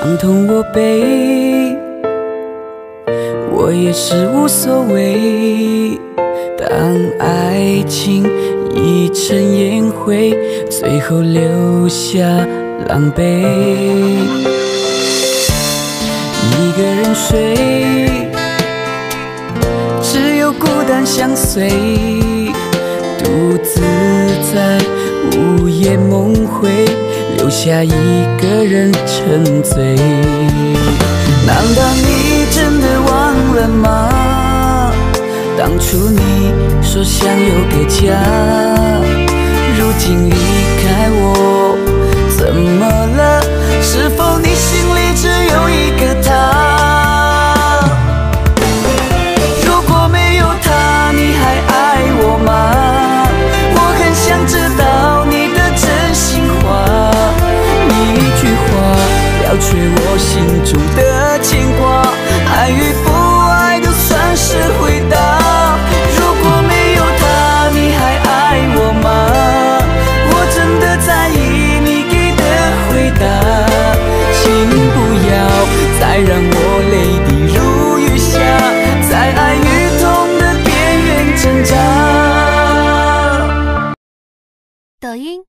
伤痛我背，我也是无所谓。当爱情已成烟灰，最后留下狼狈。一个人睡，只有孤单相随，独自在午夜梦回，留下一个人沉醉。难道你真的忘了吗？当初你说想有个家，如今离心中的牵挂，爱与不爱都算是回答。如果没有他，你还爱我吗？我真的在意你给的回答，请不要再让我泪滴如雨下，在爱与痛的边缘挣扎。抖音。